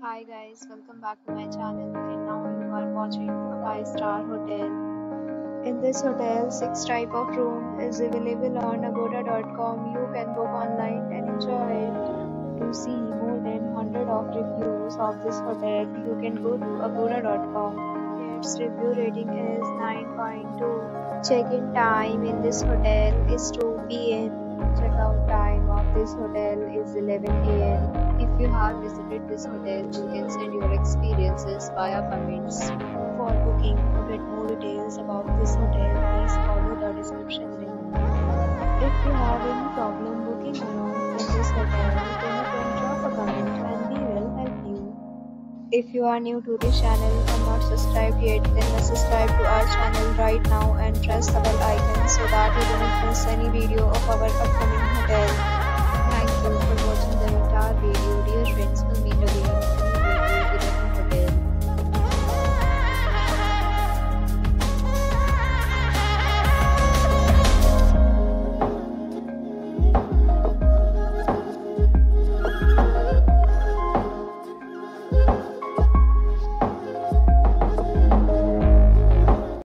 Hi guys, welcome back to my channel and now you are watching a 5 star hotel. In this hotel, 6 type of room is available on agoda.com. You can book online and enjoy it. To see more than 100 of reviews of this hotel, you can go to agoda.com. Its review rating is 9.2. Check-in time in this hotel is 2 p.m. Check-out time of this hotel is 11 a.m. If you have visited this hotel, you can send your experiences via comments. For booking or get more details about this hotel, please follow the description link. If you have any problem booking a room in this hotel, then you can drop a comment and we will help you. If you are new to this channel and not subscribed yet, then subscribe to our channel right now and press the bell icon so that you don't miss any video of our upcoming